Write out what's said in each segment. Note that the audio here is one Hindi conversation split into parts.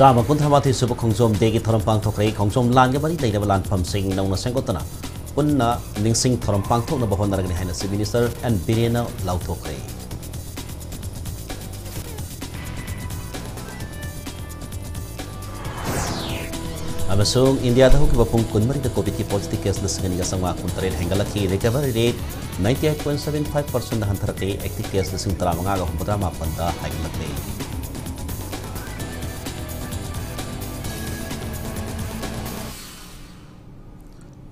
ꯆꯥꯝꯃ ꯀꯨꯟꯊ꯭ꯔꯥꯃꯥꯊꯣꯏ ꯁꯨꯕ ꯈꯣꯡꯖꯣꯝꯗꯒꯤ ꯊꯧꯔꯝ ꯄꯥꯡꯊꯣꯛꯈ꯭ꯔꯦ ꯈꯣꯡꯖꯣꯝ ꯂꯥꯟꯒ ꯃꯔꯤ ꯂꯩꯅꯕ ꯂꯥꯟꯐꯝꯁꯤꯡ ꯅꯧꯅ ꯁꯦꯝꯒꯠꯇꯨꯅ ꯄꯨꯟꯅ ꯅꯤꯡꯁꯤꯡ ꯊꯧꯔꯝ ꯄꯥꯡꯊꯣꯛꯅꯕ ꯍꯣꯠꯅꯔꯒꯅꯤ ꯍꯥꯏꯅ ꯆꯤꯞ ꯃꯤꯅꯤꯁꯇꯔ ꯑꯦꯟ ꯕꯤꯔꯦꯟꯅ ꯂꯥꯎꯊꯣꯛꯈ꯭ꯔꯦ ꯑꯃꯁꯨꯡ ꯏꯟꯗꯤꯌꯥꯗ ꯍꯧꯈꯤꯕ ꯄꯨꯡ ꯀꯨꯟꯃꯔꯤꯗ ꯀꯣꯚꯤꯗꯀꯤ ꯄꯣꯖꯤꯇꯤꯚ ꯀꯦꯁ ꯂꯤꯁꯤꯡ ꯑꯅꯤꯒ ꯆꯥꯝꯃꯉꯥ ꯀꯨꯟꯇꯔꯦꯠ ꯍꯦꯟꯒꯠꯂꯛꯈꯤ recovery rate ninety eight point seven five ꯄꯥꯔꯁꯦꯟꯗ ꯍꯟꯊꯔꯛꯂꯤ ꯑꯦꯛꯇꯤꯚ ꯀꯦꯁ ꯂꯤꯁꯤꯡ ꯇꯔꯥꯃꯉꯥꯒ ꯍꯨꯝꯐꯨꯇꯔꯥ ꯃꯥꯄꯟꯗ ꯍꯥꯏꯒꯠꯂꯛꯂꯤ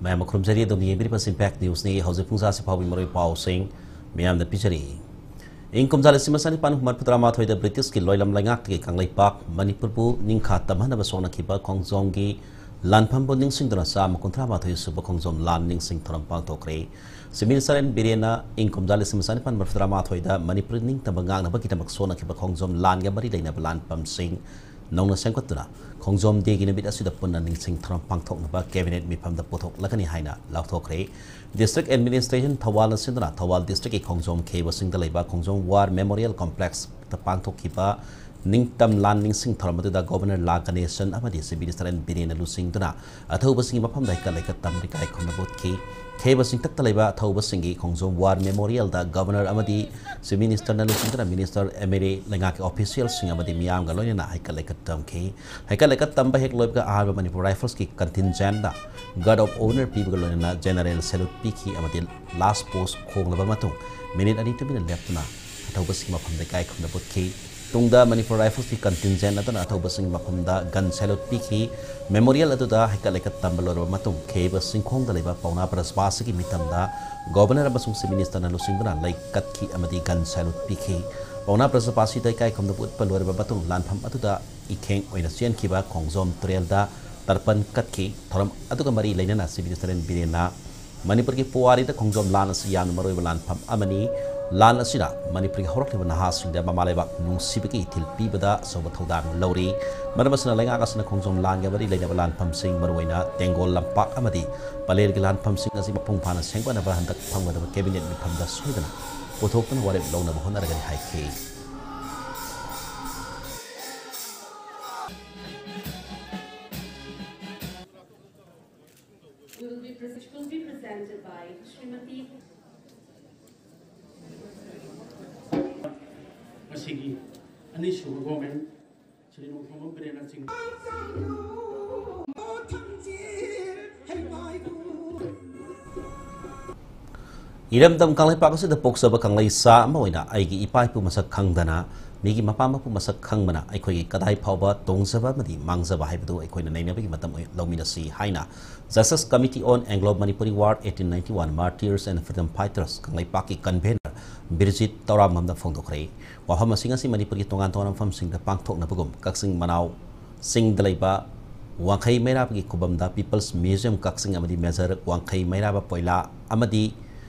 ꯃꯌꯥꯝ ꯈꯨꯔꯨꯝꯖꯔꯤ ꯑꯗꯣꯝ ꯌꯦꯡꯕꯤꯔꯤꯕ ꯏꯝꯄꯦꯛ ꯅ꯭ꯌꯨꯁꯅꯤ ꯍꯧꯖꯤꯛ ꯄꯨꯡ ꯆꯥꯁꯤ ꯐꯥꯎꯕꯒꯤ ꯃꯔꯨꯑꯣꯏ ꯄꯥꯎꯁꯤꯡ ꯃꯤꯌꯥꯝꯗ ꯄꯤꯖꯔꯤ ꯏꯪ ꯀꯨꯝꯖꯥ ꯂꯤꯁꯤꯡ ꯑꯃ ꯆꯅꯤꯄꯥꯟ ꯃꯔꯐꯨꯇꯔꯥꯃꯥꯊꯣꯏꯗ ꯕ꯭ꯔꯤꯇꯤꯁꯀꯤ ꯂꯣꯏꯂꯝ ꯂꯩꯉꯥꯛꯇꯒꯤ ꯀꯪꯂꯩꯄꯥꯛ ꯃꯅꯤꯄꯨꯔꯕꯨ ꯅꯤꯡꯈꯥ ꯇꯝꯍꯟꯅꯕ ꯁꯣꯛꯅꯈꯤꯕ ꯈꯣꯡꯖꯣꯝꯒꯤ ꯂꯥꯟꯐꯝꯕꯨ ꯅꯤꯡꯁꯤꯡꯗꯨꯅ ꯆꯥꯝꯃ ꯀꯨꯟꯊ꯭ꯔꯥꯃꯥꯊꯣꯏ ꯁꯨꯕ ꯈꯣꯡꯖꯣꯝ ꯂꯥꯟ ꯅꯤꯡꯁꯤꯡ ꯊꯧꯔꯝ ꯄꯥꯡꯊꯣꯛꯈ꯭ꯔꯦ ꯁꯤꯃꯤꯜ ꯁꯔꯦꯟ ꯕꯤꯔꯦꯟꯅ ꯏꯪ ꯀꯨꯝꯖꯥ ꯂꯤꯁꯤꯡ ꯆꯅꯤꯄꯥꯟ ꯃꯔꯐꯨꯇꯔꯥꯃꯥꯊꯣꯏꯗ ꯃꯅꯤꯄꯨꯔ ꯅꯤꯡꯇꯝꯕ ꯉꯥꯛꯅꯕꯒꯤꯗꯃꯛ ꯁꯣꯛꯅꯈꯤꯕ ꯈꯣꯡꯖꯣꯝ ꯂꯥꯟꯒ ꯃꯔꯤ ꯂꯩꯅꯕ ꯂꯥꯟꯐꯝꯁꯤꯡ ꯅꯧꯅ ꯁꯦꯝꯒꯠꯇꯨꯅ ของจอมดีกินบิดอสุดปนนันสิงทรัมพังทกนับเคบิเนตมีพัมดับปุทกละกันี่ไฮนะลาวทกเรดิสตริกแอดมินิสเทรชันทวาลสินนะทวาลดิสตริกของจอมเคบสิงตะเลยบาของจอมวาร์เมโมเรียลคอมเพล็กซ์ตะปังทกขีบา निंगतम लान निंगसिंग गवर्नर ला गणेशन अमदि सिब मिनिस्टर एन बिरेन लुसिंगदुना अथौबसिंग मफमदा इकत लैकत तमरिकाय खुमबोतखि खेबसिंग तक्त वार मेमोरियल दा गवर्नर अमदि सिब मिनिस्टर न लुसिंगदुना मिनिस्टर एमएलए लेंगाके ऑफिशियल सिंग अमदि मियाम गा हेक लोयबगा आहार मणिपुर राइफल्स की कंटिजेंट दा गार्ड ऑफ़ ओनर पीबगा लोयना जनरल सैल्यूट पीखि अमदि लास्ट पोस्ट खोंगलबा मतुंग मिनिट अनि तुमिना लेप्तुना अथौबसिंग मफमदा इकाय खुमबोतखि तुंगदा मणिपुर राइफल्स की कंटिजेंट अदना अथौबसिंग मखुमदा गन सैल्यूट पीखी मेमोरियल अदुदा हैकत लेखत खेब सिंखोंग लेबा पौना प्रजबास की मितमदा गवर्नर अमसुंग सिब मिनिस्टर लुसिंगना लेखतखी गन सैल्यूट पीखी पौना प्रजबास इकाय खमद उत्प लोरब मतुंग लानफम अदुदा इखेंग ओइना चेनखीबा खोंगजोम तुरेलदा तरपन कतखी थोरम मरी लेना सिब मिनिस्टर बीरेना मणिपुर की पुवारी खोंगजोम लान से यान lan asina manipuri horak liba naha singda mamalai bak nung sibiki til pi bada sobat thodam lori manam asina lenga asina khongsom lan ga bari leina lan pham sing marwaina tengol lampak amadi paler gi lan pham sing asi mapung phana sengpa na ba handak phangwa da cabinet mi pham da soidana pothoktan warep longna ba honara ga hai ke Iram tam kang pa kasi tepok sa bakang lai sa mawina ai gi ipai pu masak kang dana mi gi mapa mapu masak kang mana ai koi gi kadai pau ba tong sa ba madi mang sa ba hai bedu ai koi na nainya bagi matam oi laumina si hai na zasas committee on anglo manipuri war 1891 martyrs and freedom fighters kang lepa ki convener birjit tora mam da fong dokrei wafa masinga si manipuri tongan tongan fam sing da pang tok na bagum kak sing manau sing da ba wakai mera bagi kubam da people's museum kak sing amadi mezar wakai mera ba poila amadi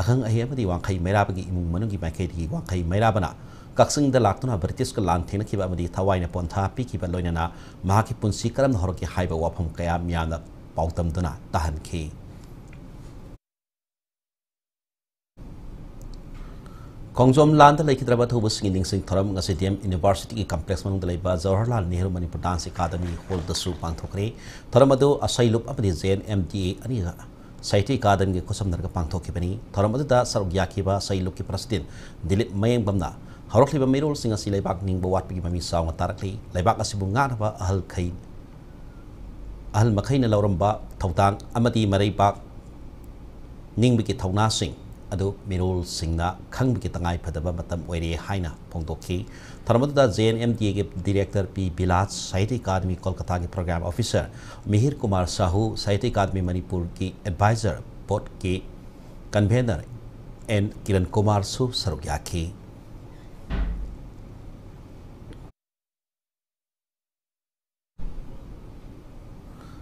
ꯑꯈꯪ ꯑꯍꯩ ꯑꯃꯗꯤ ꯋꯥꯡꯈꯩ ꯃꯩꯔꯥꯕꯒꯤ ꯏꯃꯨꯡ ꯃꯅꯨꯡꯒꯤ ꯃꯥꯏꯀꯩꯗꯒꯤ ꯋꯥꯡꯈꯩ ꯃꯩꯔꯥꯕꯅ ꯀꯛꯆꯤꯡꯗ ꯂꯥꯛꯇꯨꯅ ꯕ꯭ꯔꯤꯇꯤꯁꯀ ꯂꯥꯟ ꯊꯦꯡꯅꯈꯤꯕ ꯑꯃꯗꯤ ꯊꯋꯥꯏꯅ ꯄꯣꯟꯊꯥ ꯄꯤꯈꯤꯕ ꯂꯣꯏꯅꯅ ꯃꯍꯥꯛꯀꯤ ꯄꯨꯟꯁꯤ ꯀꯔꯝꯅ ꯍꯧꯔꯛꯈꯤ ꯍꯥꯏꯕ ꯋꯥꯐꯝ ꯀꯌꯥ ꯃꯤꯌꯥꯝꯅ ꯄꯥꯎꯗꯝꯗꯨꯅ ꯇꯥꯍꯟꯈꯤ ꯈꯣꯡꯖꯣꯝ ꯂꯥꯟꯗ ꯂꯩꯈꯤꯗ꯭ꯔꯕ ꯑꯊꯧꯕꯁꯤꯡꯒꯤ ꯅꯤꯡꯁꯤꯡ ꯊꯧꯔꯝ ꯉꯁꯤ ꯗꯤ ꯑꯦꯝ ꯌꯨꯅꯤꯚꯔꯁꯤꯇꯤꯒꯤ ꯀꯝꯄ꯭ꯂꯦꯛꯁ ꯃꯅꯨꯡꯗ ꯂꯩꯕ ꯖꯋꯍꯔꯂꯥꯜ ꯅꯦꯍꯔꯨ ꯃꯅꯤꯄꯨꯔ ꯗꯥꯟꯁ ꯑꯦꯀꯥꯗꯃꯤ ꯍꯣꯜꯗꯁꯨ ꯄꯥꯡꯊꯣꯛꯈ꯭ꯔꯦ ꯊꯧꯔꯝ ꯑꯗꯨ ꯑꯁꯩꯂꯨꯞ ꯑꯃꯗꯤ ꯖꯦ ꯑꯦꯟ ꯑꯦꯝ ꯗꯤ ꯑꯦ ꯑꯅꯤꯒ Sahitya ꯑꯦꯀꯥꯗꯃꯤꯒꯤ ꯈꯨꯠꯁꯝꯅꯔꯒ ꯄꯥꯡꯊꯣꯛꯈꯤꯕꯅꯤ ꯊꯧꯔꯝ ꯑꯗꯨꯗ ꯁꯔꯨꯛ ꯌꯥꯈꯤꯕ ꯁꯩꯂꯨꯞꯀꯤ ꯄ꯭ꯔꯁꯤꯗꯦꯟ ꯗꯤꯂꯤꯞ ꯃꯌꯦꯡꯕꯝꯅ ꯍꯧꯔꯛꯂꯤꯕ ꯃꯤꯔꯣꯜꯁꯤꯡ ꯑꯁꯤ ꯂꯩꯕꯥꯛ ꯅꯤꯡꯕ ꯋꯥꯠꯄꯒꯤ ꯃꯃꯤ ꯆꯥꯎꯅ ꯇꯥꯔꯛꯂꯤ ꯂꯩꯕꯥꯛ ꯑꯁꯤꯕꯨ ꯉꯥꯛꯅꯕ ꯑꯍꯜꯈꯩ ꯑꯍꯜ ꯃꯈꯩꯅ ꯂꯧꯔꯝꯕ ꯊꯧꯗꯥꯡ ꯑꯃꯗꯤ ꯃꯔꯩꯕꯥꯛ ꯅꯤꯡꯕꯒꯤ ꯊꯧꯅꯥꯁꯤꯡ अरोलना खंग की है फोदी therm J N M D director P बिलाज Sahitya Akademi Kolkata की प्रोग्राम ऑफिसर मिहिर कुमार साहू साहित्य अकादमी मणिपुर की एडवाइजर बोर्ड की कन्वेनर एन किरण कुमार सरुक याखी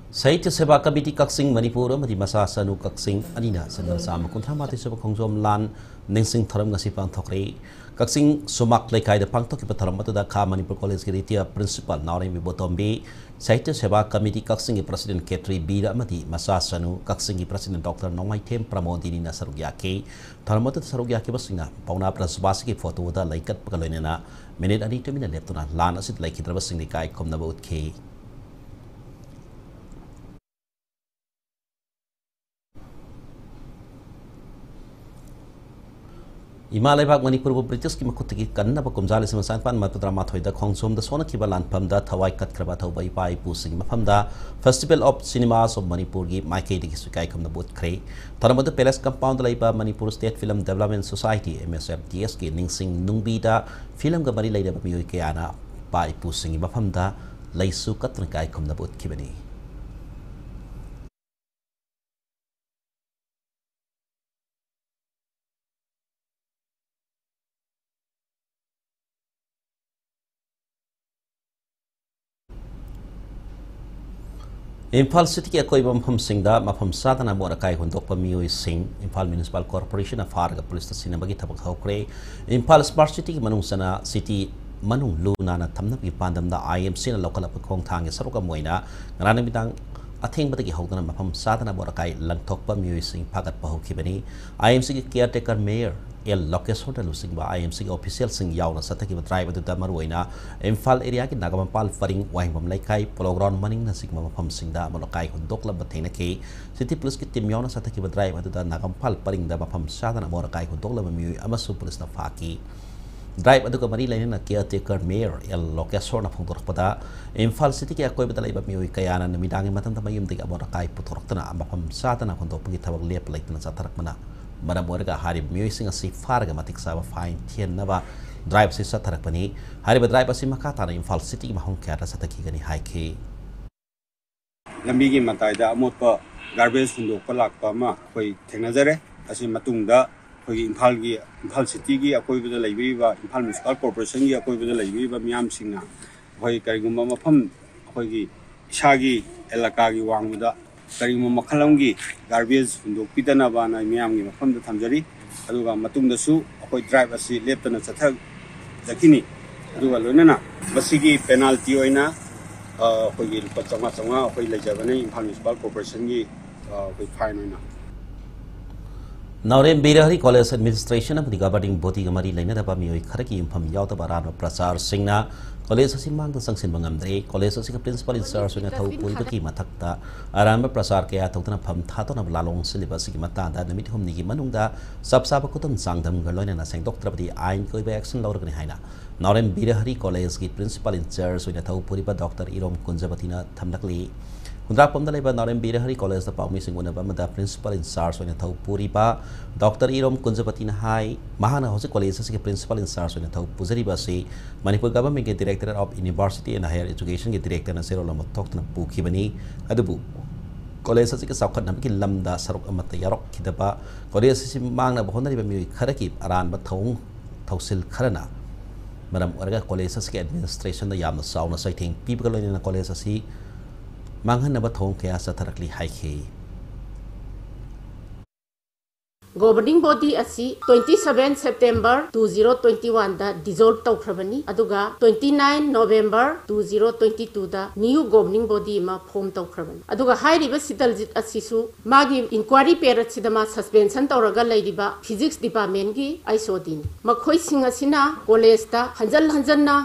Saitya Seva Committee Kaksing Manipur amadi masa sanu Kaksing anina sanar sama kunthra mati seba khongzom lan ningsing tharam ngasi pang thokre. Kaksing sumak lekai da pang thokipa tharam matuda kha Manipur College ki ritiya principal Naurem Botombe Saitya Seva Committee Kaksing ki Presiden Ketri Bira amadi masa sanu Kaksing ki president Dr Nongai Them Pramodini na sarugyake tharam matuda sarugyake basinga. pauna prasbasi ki photo da laikat Menit minute ani tumina leptuna lan asit laikhidraba singni kai Kom ba utkhe इमा लेबाग मणिपुर ब्रिटिश की मखुत की कन्नब कुमजा लिसिंग सांपान मतुद्रा माथोइदा खोंसोम सोन की लानफम दा थवाई कतख्रबा थौबा इपा इपु सिंग मफम दा festival of cinemas of Manipur की माइके दिगी सुकाई खम बुत खरे तरमद palace compound Laiba Manipur state film development society MSF DS की निंगसिंग नुंगबी दा फिल्म का मरी लेदब मियोय कयाना पा इपु सिंग मफम दा लैसु कत्र काय खम Imphal ꯁꯤꯇꯤꯒꯤ ꯑꯀꯣꯏꯕ ꯃꯐꯝꯁꯤꯡꯗ ꯃꯐꯝ ꯆꯥꯗꯅ ꯑꯃꯣꯠ ꯑꯀꯥꯏ ꯍꯨꯟꯗꯣꯛꯄ ꯃꯤꯑꯣꯏꯁꯤꯡ ꯏꯝꯐꯥꯜ ꯃ꯭ꯌꯨꯅꯤꯁꯤꯄꯥꯜ ꯀꯣꯔꯄꯣꯔꯦꯁꯟꯅ ꯐꯥꯔꯒ ꯄꯨꯂꯤꯁꯇ ꯁꯤꯟꯅꯕꯒꯤ ꯊꯕꯛ ꯍꯧꯈ꯭ꯔꯦ ꯏꯝꯐꯥꯜ ꯁ꯭ꯃꯥꯔꯠ ꯁꯤꯇꯤꯒꯤ ꯃꯅꯨꯡ ꯆꯟꯅ ꯁꯤꯇꯤ ꯃꯅꯨꯡ ꯂꯨ ꯅꯥꯟꯅ ꯊꯝꯅꯕꯒꯤ ꯄꯥꯟꯗꯝꯗ ꯑꯥꯏ ꯑꯦꯝ ꯁꯤꯅ ꯂꯧꯈꯠꯂꯛꯄ ꯈꯣꯡꯊꯥꯡꯒꯤ ꯁꯔꯨꯛ ꯑꯃ ꯑꯣꯏꯅ ꯉꯔꯥꯡ ꯅꯨꯃꯤꯗꯥꯡ अथेंबदगी हौदना मफम सादना मोर अकाई लंगथोप मियोइसिंग फागत पहुखिबनी आईएमसी की केयरटेकर मेयर एल लोकेश्वर लुसिंग आई एम ऑफिशियल सिंह यावना सतकी ड्राइव इम्फाल एरिया की नागमपाल फरिंग वाहिंबम लैखाई पोलोग्राउंड मनिंग न सिंग मफम सिंगदा सिटी पुलिस की टीम यावना सतकी ड्राइव अदुदा नागमपाल परिंग दा मफम सादना मोरकाई हुंदोकलब पुलिस फाकी drive adu mari lain na caretaker mayor el location na phongtor pada imphal city ke koi betul laiba mewi kaya kayana na midang matan tama yum tiga abora kai puthorok na amapam satana khonto pugi thabak lep laitna satarak mana. Mana morga hari mi singa si farga matik sa fine tien na ba drive se satarak pani. Hari ba drive asi maka tana imphal city ma hong kya ta sataki gani hai ke lambi gini matai da amot pa garbage sundok pelak pama pa ma koi thengna jare asi matung da ꯑꯩꯈꯣꯏꯒꯤ ꯏꯝꯐꯥꯜꯒꯤ ꯏꯝꯐꯥꯜ ꯁꯤꯇꯤꯒꯤ ꯑꯀꯣꯏꯕꯗ ꯂꯩꯕꯤꯔꯤꯕ ꯏꯝꯐꯥꯜ ꯃ꯭ꯌꯨꯅꯤꯁꯤꯄꯥꯜ ꯀꯣꯔꯄꯣꯔꯦꯁꯟꯒꯤ ꯑꯀꯣꯏꯕꯗ ꯂꯩꯕꯤꯔꯤꯕ ꯃꯤꯌꯥꯝꯁꯤꯡꯅ ꯑꯩꯈꯣꯏ ꯀꯔꯤꯒꯨꯝꯕ ꯃꯐꯝ ꯑꯩꯈꯣꯏꯒꯤ ꯏꯁꯥꯒꯤ ꯑꯦꯂꯥꯀꯥꯒꯤ ꯋꯥꯡꯃꯗ ꯀꯔꯤꯒꯨꯝꯕ ꯃꯈꯜ ꯑꯃꯒꯤ ꯒꯥꯔꯕꯦꯖ ꯍꯨꯟꯗꯣꯛꯄꯤꯗꯅꯕꯅ ꯃꯤꯌꯥꯝꯒꯤ ꯃꯐꯝꯗ ꯊꯝꯖꯔꯤ ꯑꯗꯨꯒ ꯃꯇꯨꯡꯗꯁꯨ ꯑꯩꯈꯣꯏ ꯗ꯭ꯔꯥꯏꯕ ꯑꯁꯤ ꯂꯦꯞꯇꯅ ꯆꯠꯊꯖꯈꯤꯅꯤ ꯑꯗꯨꯒ ꯂꯣꯏꯅꯅ ꯃꯁꯤꯒꯤ ꯄꯦꯅꯥꯜꯇꯤ ꯑꯣꯏꯅ ꯑꯩꯈꯣꯏꯒꯤ ꯂꯨꯄꯥ ꯆꯥꯝꯃꯉꯥ ꯆꯥꯝꯃꯉꯥ ꯑꯩꯈꯣꯏ ꯂꯩꯖꯕꯅꯤ ꯏꯝꯐꯥꯜ ꯃ꯭ꯌꯨꯅꯤꯁꯤꯄꯥꯜ ꯀꯣꯔꯄꯣꯔꯦꯁꯟꯒꯤ ꯑꯩꯈꯣꯏ ꯐꯥꯏꯟ ꯑꯣꯏꯅ Naorem Birahari college administration governing body मरी लेनदब मई खर की यूफम यादव अराब प्रचार कॉलेज मांग संगद्रे कॉलेज प्रिंसिपल इंचार्ज थौपुब की मधक्त अराब प्रचार क्या तौदना फम थादनब लालों सिलिबी हमनी सब चाब खुदम चांगदम लोनना सेंदोद्रबी आईन कोई एक्शन लौरगनी नौरेम बीरहरी कॉलेज की प्रिंसिपल इंचार्ज थौपुब डॉक्टर इरोम कुंजबती नौरेम बीरहरी कॉलेज पामी प्रिंसिपल इंचार्ज थौपुरीब डॉक्टर इरोम कुंजपति हौज कॉलेज की प्रिंसिपल इंचार्ज पुजरीब मनपुर गवर्नमेंट के director of university and higher education के डायरेक्टर सेरोल पुखीबनी कॉलेज की चौखट की लम सरुक कॉलेज से मांग होनरीब मई खर की अरानब थौसिल खरना मरम कॉलेज की एडमिनिस्ट्रेशन चावना सैथें पीबग कॉलेज ꯃꯥꯡꯍꯟꯅꯕ ꯊꯧꯑꯣꯡ ꯀꯌꯥ ꯆꯠꯊꯔꯛꯂꯤ ꯍꯥꯏꯈꯤ governing body asi 27 September 2021 da dissolve tawkhrabani aduga 29 November 2022 da new governing body ma form tawkhrabani aduga hairiba sidaljit asi su magi inquiry period sidama suspension tawraga leiriba physics department gi aisodin makhoi sing asina college da hanjal hanjanna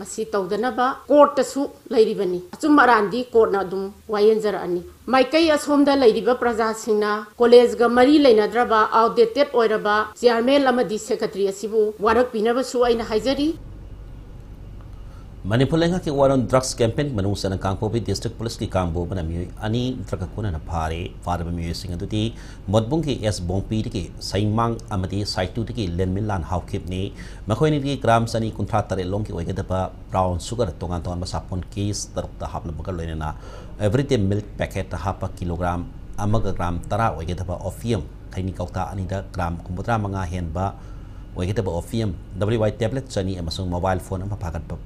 ꯃꯁꯤ ꯇꯧꯗꯅꯕ ꯀꯣꯔꯠꯇꯁꯨ ꯂꯩꯔꯤꯕꯅꯤ ꯑꯆꯨꯝ ꯑꯔꯥꯟꯗꯤ ꯀꯣꯔꯠꯅ ꯑꯗꯨꯝ ꯋꯥꯌꯦꯟꯖꯔꯛꯑꯅꯤ ꯃꯥꯏꯀꯩ ꯑꯁꯣꯝꯗ ꯂꯩꯔꯤꯕ ꯄ꯭ꯔꯖꯥꯁꯤꯡꯅ ꯀꯣꯂꯦꯖꯒ ꯃꯔꯤ ꯂꯩꯅꯗ꯭ꯔꯕ ꯑꯥꯎꯠꯗꯦꯇꯦꯗ ꯑꯣꯏꯔꯕ ꯆꯤꯌꯥꯔꯃꯦꯟ ꯑꯃꯗꯤ ꯁꯦꯀ꯭ꯔꯦꯇꯔꯤ ꯑꯁꯤꯕꯨ ꯋꯥꯔꯛꯄꯤꯅꯕꯁꯨ ꯑꯩꯅ ꯍꯥꯏꯖꯔꯤ हाइजरी मणिपुर लेंगा के वारन ड्रग्स कैंपेन मनु सन कांगपोबी डिस्ट्रिक्ट पुलिस की कांगबो बना मियो। अनि ड्रग कोना न फारे फारब मियो सिंग अदुति मदबुंग के एस बोंपी के सैमांग अमदी साइटु के लेनमिन लान हाउखिप ने मखोइनि की ग्राम सनी कुंथ्रा तरे लोंग के ओइगदबा ब्राउन शुगर तोंगान तोंगान सापोन केस तरुक हापल बकर लोइना एवरीडे मिल्क पैकेट हाप किलोग्राम, अमग ग्राम तरा ओइगदबा ऑफियम। खैनी कौता अनिदा ग्राम कुंबुद्रा मंगा हेनबा ओइगदबा ऑफियम। डब्ल्यू वाई टैबलेट चनी मोबाइल फ़ोन फागत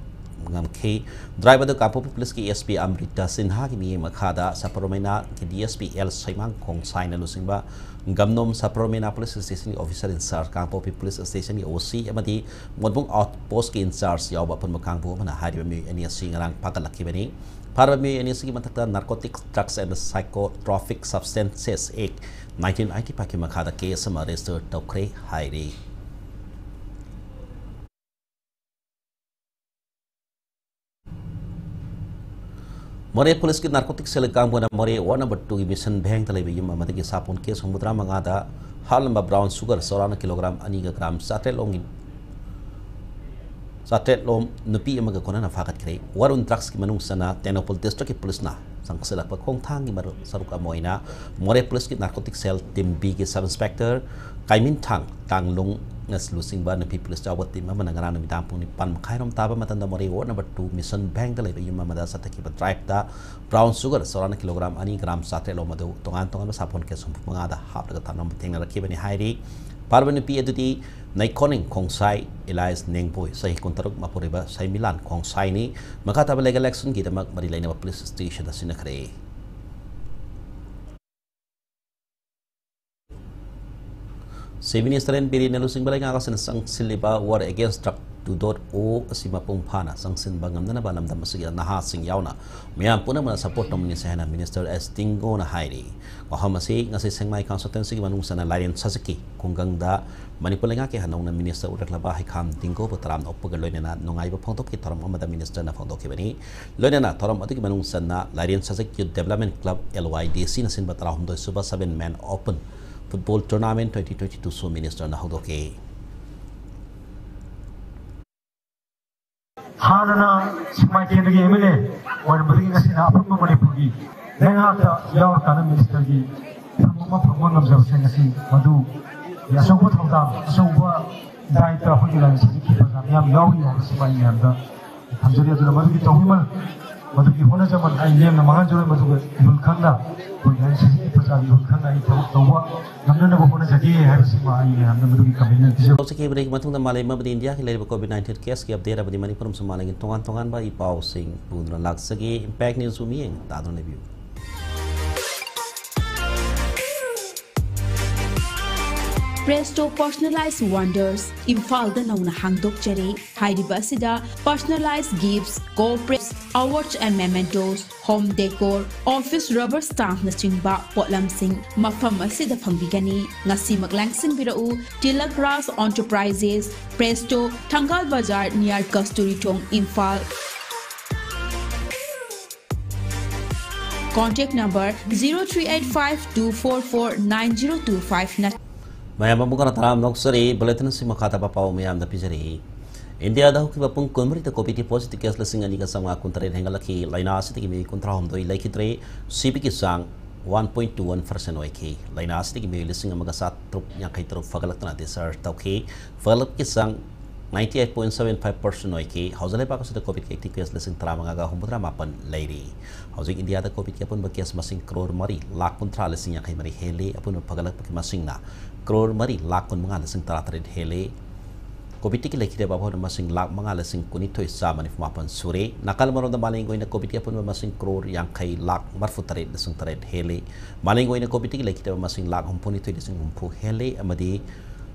ngamkhe driver do kapo police ki SP Amrita Sinha ki mi makhada saparomena ki DSP L Saimang Khong Sai na lusingba gamnom saparomena police station ki officer in charge kapo police station ki OC amadi modbung outpost ki in charge yaw ba pun makang bu mana hari mi ani singarang pakalaki bani Parami ini segi mantakta Narcotics, Drugs and Psychotropic Substances Act 1990 paki makada case sama register tokre hairi. Mari polis kita narkotik selekam guna mari warna batu ibi sen beng tali bayi mama tiki sapun kia sumutra mangada hal mba brown sugar sorana kilogram aniga gram sate longin sate long nupi ema ga kona na fakat kiri warun traks ki manung sana tena pol destro ke polis na sang kesela pa kong tang ima saruka moina mari polis kita narkotik sel tim bigi sub inspector kaimin tang tang long thang tang lung ngas lusing ba nupi police jawat team ma nangara nami tam puni pan khairom taba matan da more ward number 2 mission bank da lebe yuma mada sataki ba drive da brown sugar sorana kilogram ani gram satet lom madu tongan tongan sapon ke sumpu mangada hap daga tanam tengna rakhi bani hairi parban pi adudi naikoning kongsai Elias Nengboy sa hikuntarog mapuriba sa Sibinistren piri nelu sing balai ngaka sang siliba war against drug to dot o oh, sima pung phana sang sin bangam dana balam dam sigi na ha sing yauna. Miam puna mana support nom ni sehna minister as tingo na hairi ko ha masi ngasi sing mai consultancy manung sana lain sasaki kunggang da manipula ngake hanong na minister udak laba hai kham tingo putram oppa ga loina na nongai ba pong ki tarom amada minister na phongtop ki bani. Loina na tarom atik manung sana lain sasaki development club lydc na sin batra hum do suba seven men open. Football Tournament 2022 So Minister Nahudoke. Hanana Simaiti Ndagi Emile Wan Bringa Sina Apurma Manipugi Nengata Yaur Kana Minister Gi Pramama Pramama Namzav Sengasi Madu Yasongpa Thamdam Asongpa Daita Hujilani Sisi Kipa Zamiyam Yauri Yaur Simaiti Nyamda Hamzuri Aduna Madu Kita Huimal ꯃꯗꯨꯒꯤ ꯍꯣꯠꯅꯖꯃꯟ ꯑꯩ ꯂꯦꯝꯅ ꯃꯥꯡꯍꯟꯖꯔꯣꯏ ꯃꯗꯨꯒ ꯏꯍꯨꯜ ꯈꯪꯅ ꯑꯩꯈꯣꯏ ꯂꯥꯏ ꯁꯖꯤꯒꯤ ꯄ꯭ꯔꯖꯥꯒꯤ ꯏꯍꯨꯜ ꯈꯪꯅ ꯑꯩ ꯊꯕꯛ ꯇꯧꯕ ꯉꯝꯅꯅꯕ ꯍꯣꯠꯅꯖꯒꯦ ꯍꯥꯏꯕꯁꯤꯃ ꯑꯩ ꯃꯌꯥꯝꯅ ꯃꯗꯨꯒꯤ ꯀꯃꯦꯟ ꯄꯤꯖꯕ ꯂꯧꯁꯈꯤꯕꯗꯒꯤ ꯃꯇꯨꯡꯗ ꯃꯥꯂꯦꯝ ꯑꯃꯗꯤ ꯏꯟꯗꯤꯌꯥꯒꯤ ꯂꯩꯔꯤꯕ ꯀꯣꯚꯤꯗ ꯅꯥꯏꯟꯇꯤꯟ ꯀꯦꯁꯀꯤ ꯑꯞꯗꯦꯠ ꯑꯃꯗꯤ ꯃꯅꯤꯄꯨꯔ ꯑꯃꯁꯨꯡ ꯃꯥꯂꯦꯝꯒꯤ ꯇꯣꯉꯥꯟ ꯇꯣꯉꯥꯟꯕ ꯏ ꯄꯥꯎꯁꯤꯡ ꯄꯨꯗꯨꯅ ꯂꯥꯛꯆꯒꯦ ꯏꯝꯄꯦꯛ ꯅ꯭ꯌꯨꯁ ꯃꯤꯠꯌꯦꯡ ꯇꯥꯗꯨꯅ ꯂꯩꯕꯤꯌꯨ ꯑꯦꯛꯁꯄ꯭ꯔꯦꯁꯇꯣ ꯄꯔꯁꯅꯦꯂꯥꯏꯖ ꯋꯥꯟꯗꯔꯁ ꯏꯝꯐꯥꯜꯗ ꯅꯧꯅ ꯍꯥꯡꯗꯣꯛꯆꯔꯦ ꯍꯥꯏꯔꯤꯕ ꯑꯁꯤꯗ personalise gifts corporate awards and mementos home decor office rubber ꯁ꯭ꯇꯥꯝꯞꯅꯆꯤꯡꯕ ꯄꯣꯠꯂꯝꯁꯤꯡ ꯃꯐꯝ ꯑꯁꯤꯗ ꯐꯪꯕꯤꯒꯅꯤ ꯉꯁꯤꯃꯛ ꯂꯥꯡꯁꯤꯟꯕꯤꯔꯛꯎ tilak Raj enterprises Presto Thangal Bazar near Kasturithong Imphal contact number 0385 244 9025 Maya babungkara taram noksari bulletin si makata papa umiam da pijari. India dahu kiba pung kumri ta kopi ti posit kias la singa niga sang akun tare henga laki laina siti kimi kontra hom doi laki tre sipi kisang 1.21 persen oi ki laina siti kimi lesinga magasat trup nya kai trup fagalak tana desar tau ki fagalak 98.75% oike hauzale pa kasita covid ke tikas lesing tramanga ga humudra mapan lady. hauzing india da covid ke apun bakias masing crore mari lakh pun tra lesing yakai mari hele apun phagalak pakhi masing na. Crore mari lakh pun manga lesing tra tare hele. Covid ke lekhi ba bhon masing lakh manga lesing kuni thoi sa mani mapan sure. Nakal maronda maling goina covid ke apun masing crore yang kai lakh marfu tare lesing tare hele. Maling goina covid ke lekhi ba masing lakh humpuni thoi lesing humpu hele amadi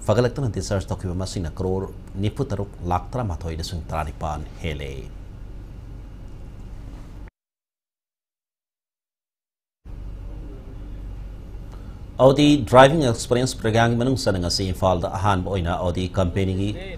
fagalakta na disaj tokiwa masi na kror niputaruk laktra matoi desung taripan hele. Audi driving experience pergang menung sa nangasi infal da ahan boina Audi company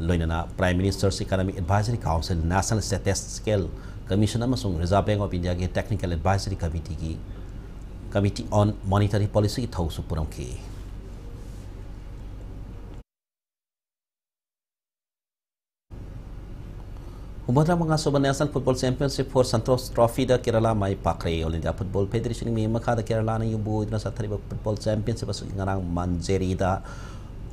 लोनना prime minister's economy advisory council national status commission reserve bank of India की टेक्निकल एडवाइजरी कमिटी की कमिटी ऑन मॉनिटरी पॉलिसी की थौ सुपुरखे उमद्रा मंगा सोब national football championship for Santosh trophy the Kerala माय पाखरे ऑल इंडिया फुटबॉल फेडरेशन मेमखा द केरला ने युबो इतना सथरी फुटबॉल चैंपियनशिप असु इंगरांग मंजेरी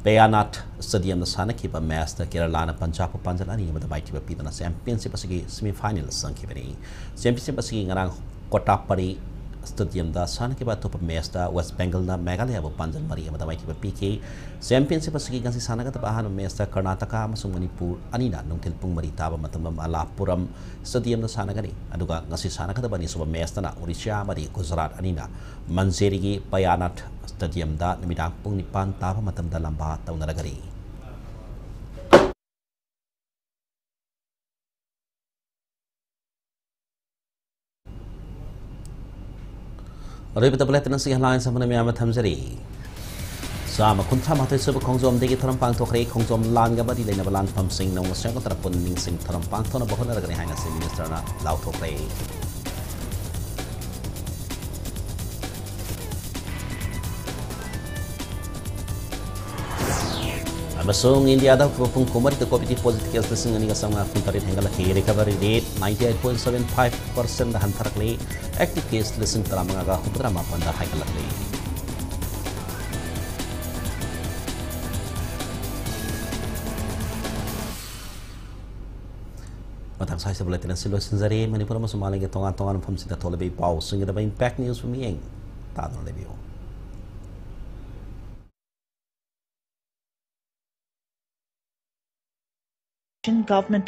ಪೇಯಾನಾಟ್ ಸ್ಟೇಡಿಯಂನ ಸಾನಕಿಬ ಮ್ಯಾಚ್ನ ಕೇರಳಾನ ಪಂಜಾಬ್ ಪಂಜಲ್ ಅನಿಯಮದ ಮೈಟಿಬ ಪೀದನ ಚಾಂಪಿಯನ್ಶಿಪ್ ಅಸಿಗೆ ಸೆಮಿಫೈನಲ್ ಸಂಖಿಬನಿ ಚಾಂಪಿಯನ್ಶಿಪ್ ಅಸಿಗೆ ngana Kottappadi Sana gani aduga ngasi sana ka ba ni so match na odisha mari gujarat ani na manjeri gi payanat stadium da nimidang pung nipan ta ba matam da lamba taunara gari Ribet boleh Ribet nasihat lain sama nama Ahmad Hamzari. Sama kontra mata sebab kongzom degi terempang tokre kongzom lan gaba di lain abalan pamsing nong ngasya ko terapun ningsing terempang tona bohon ragan hai nasi minister na lau tokre. Amasung India da ko pung kumari to kopiti positive case sing ni kasam ngakun tarit hengala ki recovery rate 98.75 persen da hantarakli active case lising taramanga ga hudra ma panda haikalakli Matang saya sebelah tidak silo sinzari manipura masuk ke tongan-tongan pom sida tolebe pau singira ba impact news pemieng. Tak ada lebih. Government